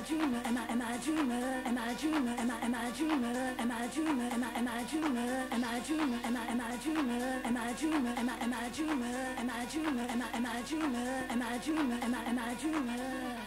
I a dreamer? Am I am I a dreamer? Am I a dreamer? Am I am I a dreamer? Am I a dreamer? Am I am I a dreamer? Am I a dreamer? Am I am I a dreamer? Am I a dreamer? Am I am I a dreamer? Am I a dreamer? Am I am I a dreamer? Am I a dreamer? Am I am I a dreamer?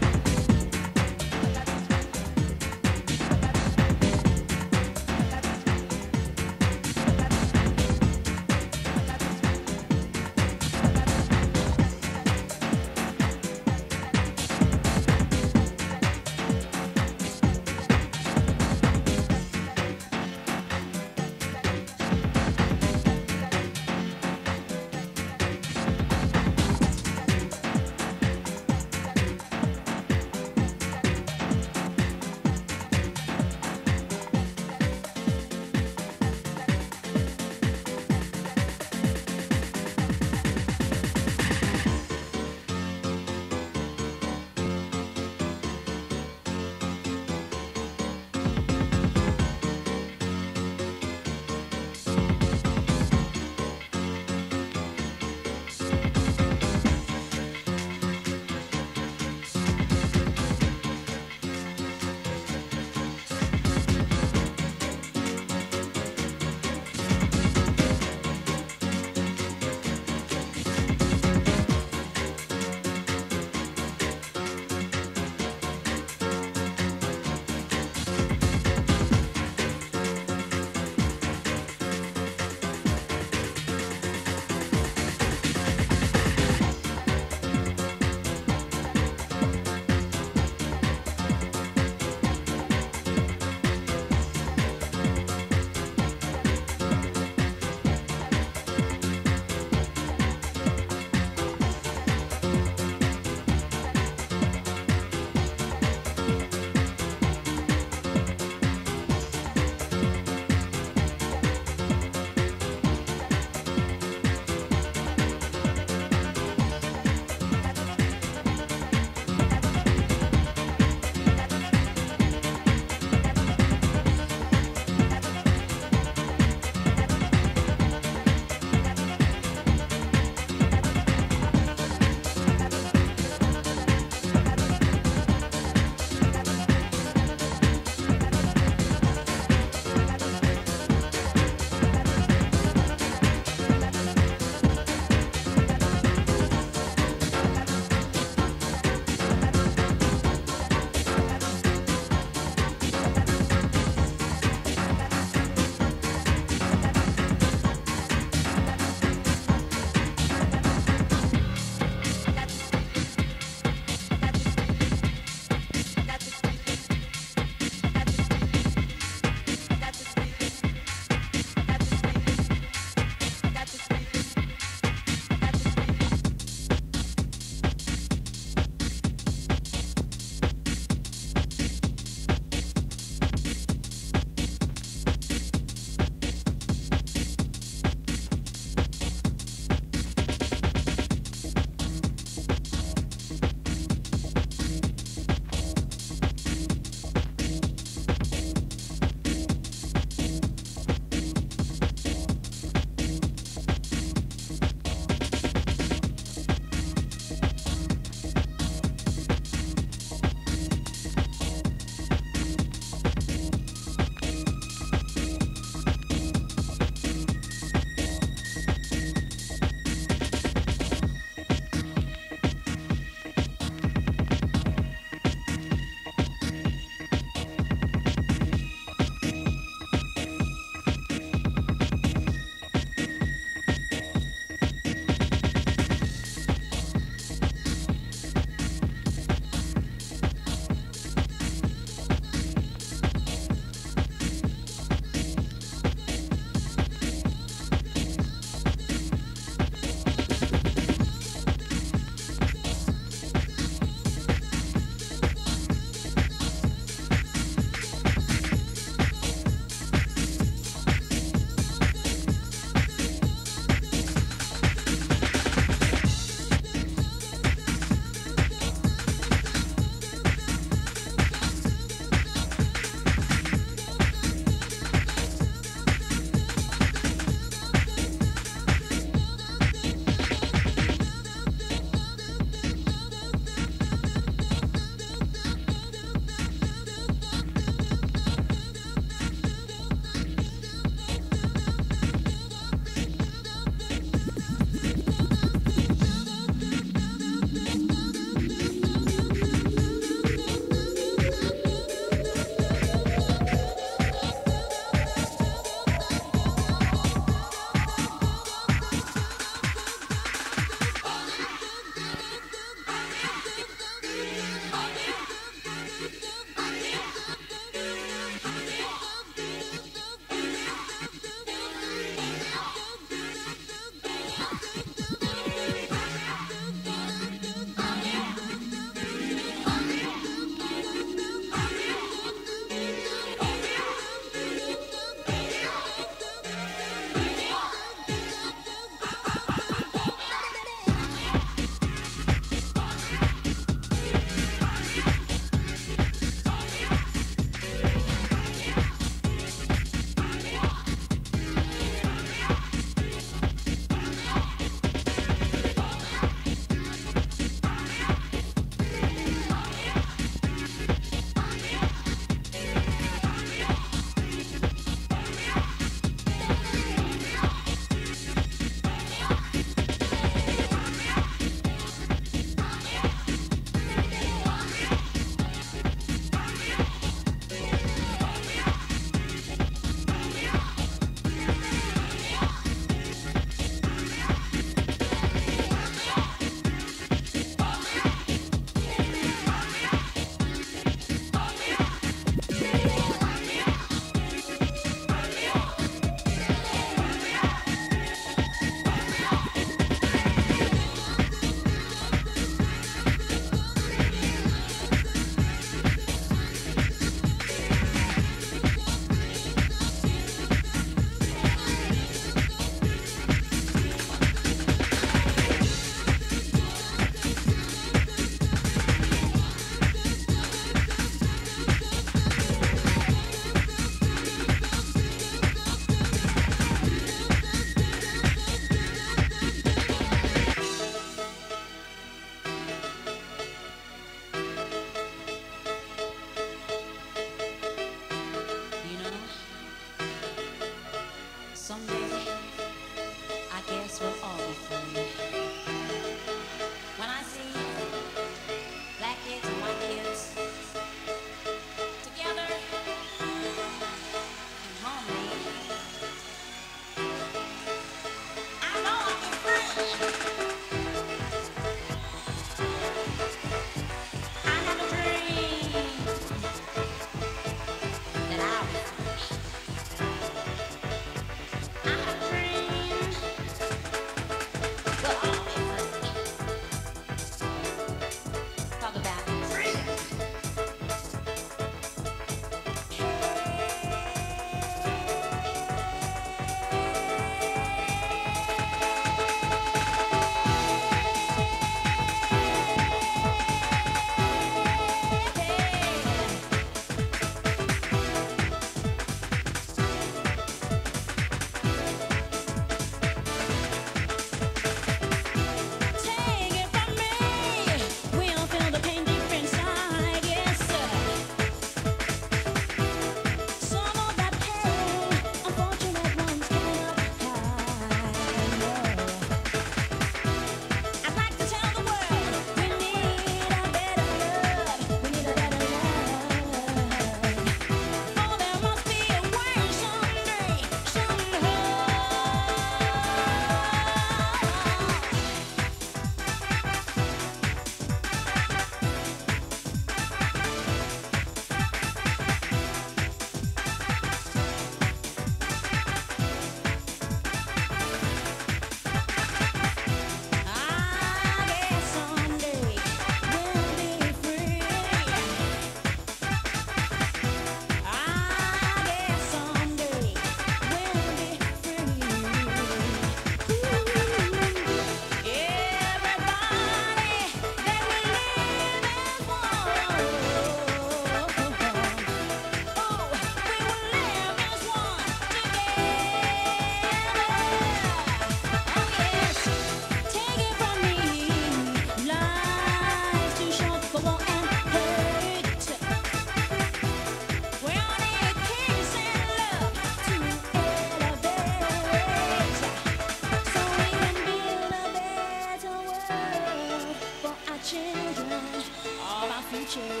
Of